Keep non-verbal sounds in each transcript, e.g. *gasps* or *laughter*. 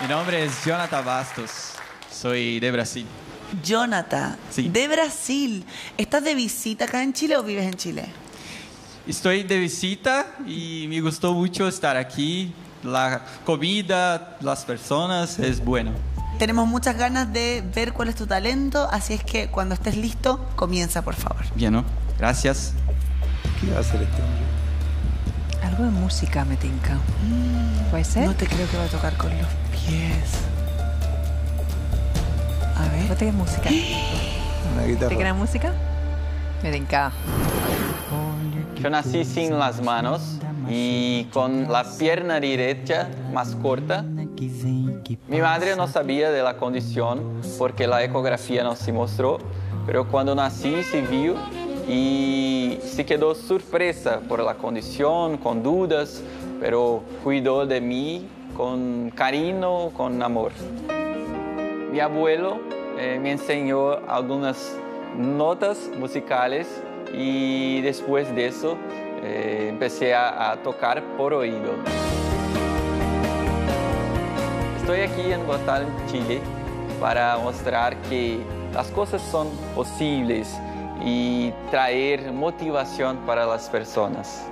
Mi nombre es Jonathan Bastos. Soy de Brasil. Jonathan, Sí. de Brasil. ¿Estás de visita acá en Chile o vives en Chile? Estoy de visita y me gustó mucho estar aquí. La comida, las personas, es bueno. Tenemos muchas ganas de ver cuál es tu talento, así es que cuando estés listo, comienza, por favor. Bien, ¿no? Gracias. ¿Qué va a hacer este hombre? Algo de música me tinca. ¿Puede ser? No te creo que va a tocar con los pies. A ver. ¿Vos tenés música? *gasps* Una guitarra. ¿Te queda música? Me tinca. Yo nací sin las manos y con la pierna derecha más corta. Mi madre no sabía de la condición porque la ecografía no se mostró, pero cuando nací se vio y se quedó sorpresa por la condición, con dudas, pero cuidó de mí con cariño, con amor. Mi abuelo eh, me enseñó algunas notas musicales y después de eso eh, empecé a, a tocar por oído. Estoy aquí en Bogotá, Chile, para mostrar que las cosas son posibles y traer motivación para las personas.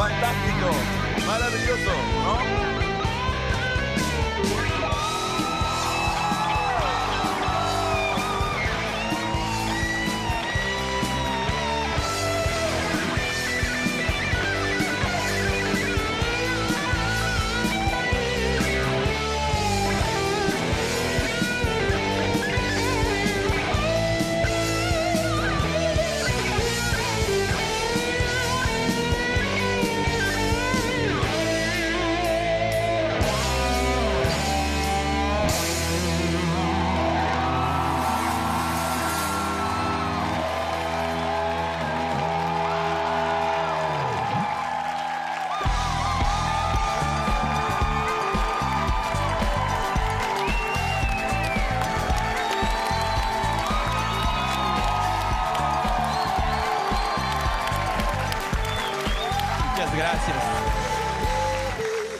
Fantástico, maravilloso, ¿no?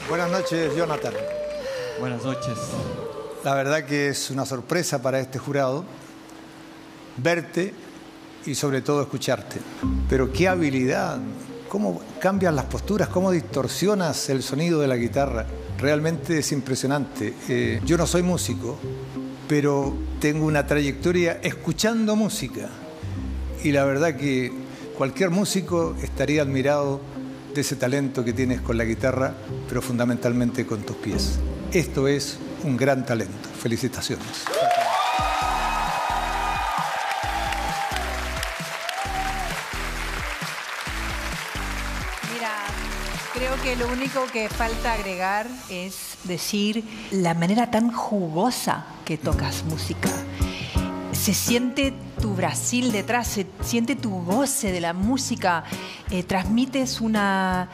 Buenas noches, Jonathan. Buenas noches. La verdad que es una sorpresa para este jurado verte y sobre todo escucharte. Pero qué habilidad, cómo cambias las posturas, cómo distorsionas el sonido de la guitarra. Realmente es impresionante. Eh, yo no soy músico, pero tengo una trayectoria escuchando música. Y la verdad que cualquier músico estaría admirado de ese talento que tienes con la guitarra, pero fundamentalmente con tus pies. Esto es un gran talento. Felicitaciones. Mira, creo que lo único que falta agregar es decir la manera tan jugosa que tocas música. Se siente tu Brasil detrás, se siente tu goce de la música, eh, transmites una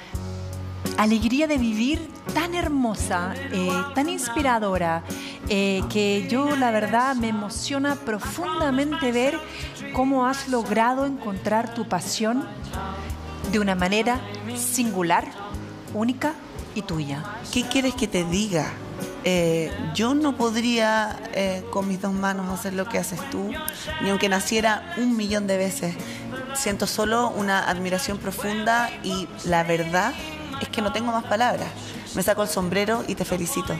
alegría de vivir tan hermosa, eh, tan inspiradora, eh, que yo la verdad me emociona profundamente ver cómo has logrado encontrar tu pasión de una manera singular, única y tuya. ¿Qué quieres que te diga? Eh, yo no podría eh, con mis dos manos hacer lo que haces tú, ni aunque naciera un millón de veces. Siento solo una admiración profunda y la verdad es que no tengo más palabras. Me saco el sombrero y te felicito.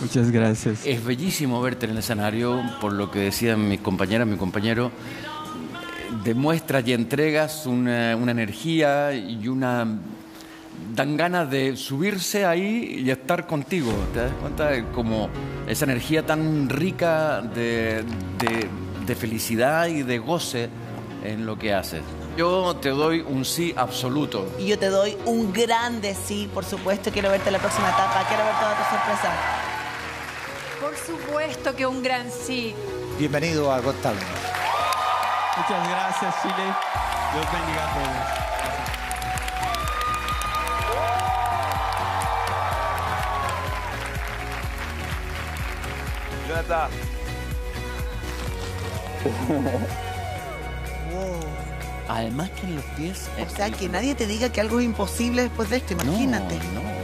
Muchas gracias. Es bellísimo verte en el escenario, por lo que decían mis compañeras, mi compañero. Demuestras y entregas una, una energía y una. Dan ganas de subirse ahí y estar contigo. ¿Te das cuenta? Como esa energía tan rica de, de- de felicidad y de goce en lo que haces. Yo te doy un sí absoluto. Y yo te doy un grande sí, por supuesto. Quiero verte en la próxima etapa. Quiero ver toda tu sorpresa. Por supuesto que un gran sí. Bienvenido a Got Talent. Muchas gracias, Chile. Dios bendiga a todos. Jonathan, Además que en los pies... O sea, que nadie te diga que algo es imposible después de esto. Imagínate. No, no.